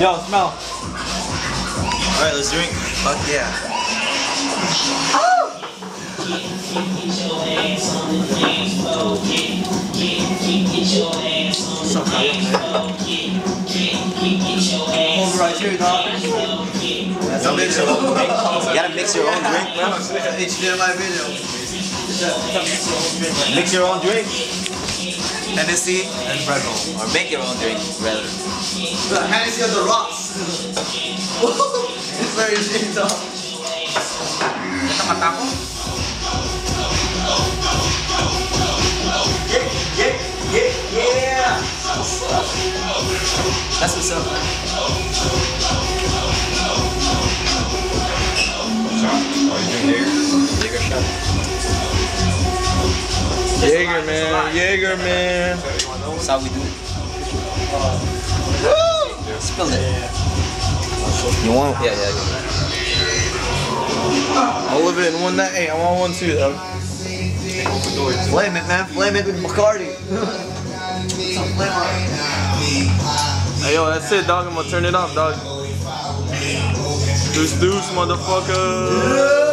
Yo, smell. Alright, let's drink. Fuck yeah. Hold right here, dog. Don't mix your own drink. You gotta mix your own drink, bro. HDMI video. Mix your own drink. Hennessy and Red Bull. Or make your own drink, rather. The Hennessy of the rocks. it's very shaped up. Ito mata ko. Yeah, yeah, yeah, yeah. That's what's up. Jaeger, man. Jaeger, man. That's how we do it. Spill it. You want? Yeah, yeah. yeah. All of it in one night. Hey, I want one too, though. Flame it, man. Flame it with Bacardi. Hey, yo, that's it, dog. I'm gonna turn it off, dog. Deuce, deuce, motherfucker.